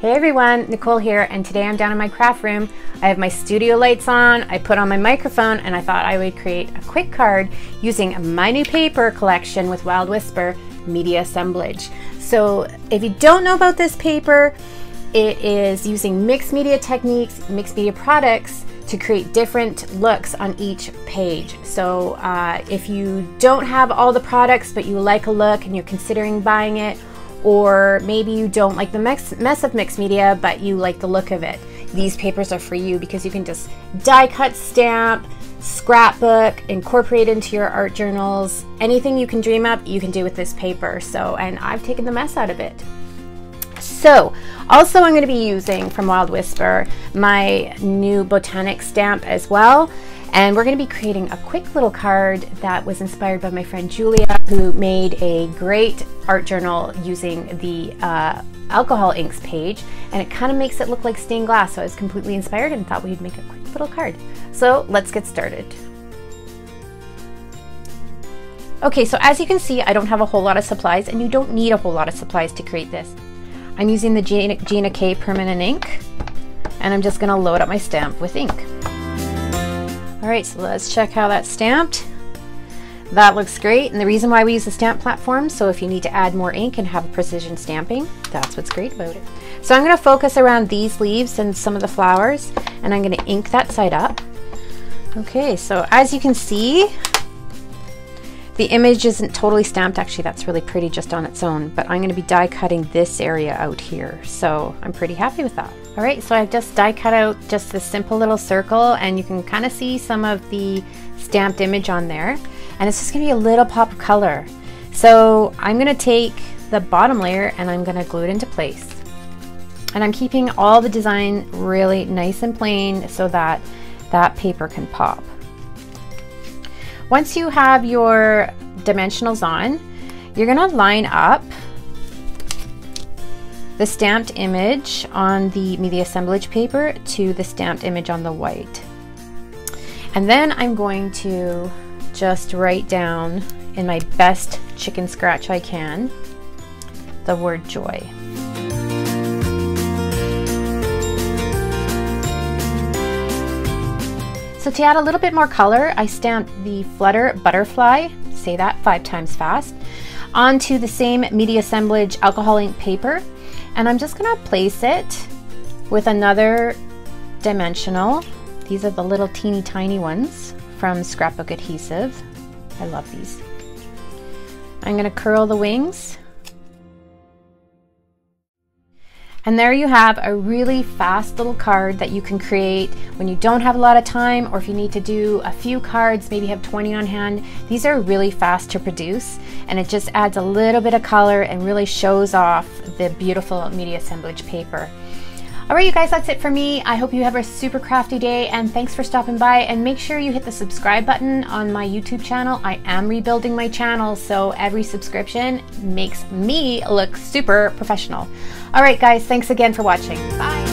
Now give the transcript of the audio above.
Hey everyone, Nicole here, and today I'm down in my craft room. I have my studio lights on, I put on my microphone, and I thought I would create a quick card using my new paper collection with Wild Whisper Media Assemblage. So if you don't know about this paper, it is using mixed media techniques, mixed media products to create different looks on each page. So uh, if you don't have all the products, but you like a look and you're considering buying it, or maybe you don't like the mess, mess of mixed media, but you like the look of it. These papers are for you because you can just die cut stamp, scrapbook, incorporate into your art journals. Anything you can dream up, you can do with this paper. So, and I've taken the mess out of it. So, also I'm going to be using from Wild Whisper my new botanic stamp as well. And we're going to be creating a quick little card that was inspired by my friend Julia, who made a great art journal using the uh, alcohol inks page. And it kind of makes it look like stained glass. So I was completely inspired and thought we'd make a quick little card. So let's get started. Okay, so as you can see, I don't have a whole lot of supplies and you don't need a whole lot of supplies to create this. I'm using the Gina, Gina K permanent ink and I'm just gonna load up my stamp with ink. All right, so let's check how that's stamped. That looks great. And the reason why we use the stamp platform, so if you need to add more ink and have precision stamping, that's what's great about it. So I'm gonna focus around these leaves and some of the flowers, and I'm gonna ink that side up. Okay, so as you can see, the image isn't totally stamped. Actually, that's really pretty just on its own, but I'm gonna be die cutting this area out here. So I'm pretty happy with that. All right, so I've just die cut out just this simple little circle and you can kind of see some of the stamped image on there. And it's just gonna be a little pop of color. So I'm gonna take the bottom layer and I'm gonna glue it into place. And I'm keeping all the design really nice and plain so that that paper can pop. Once you have your dimensionals on, you're gonna line up the stamped image on the media assemblage paper to the stamped image on the white. And then I'm going to just write down in my best chicken scratch I can the word joy. So to add a little bit more color, I stamped the Flutter Butterfly, say that five times fast, onto the same media assemblage alcohol ink paper and I'm just gonna place it with another dimensional. These are the little teeny tiny ones from Scrapbook Adhesive. I love these. I'm gonna curl the wings. And there you have a really fast little card that you can create when you don't have a lot of time or if you need to do a few cards, maybe have 20 on hand. These are really fast to produce and it just adds a little bit of color and really shows off the beautiful media assemblage paper. All right, you guys, that's it for me. I hope you have a super crafty day and thanks for stopping by and make sure you hit the subscribe button on my YouTube channel. I am rebuilding my channel, so every subscription makes me look super professional. All right, guys, thanks again for watching. Bye.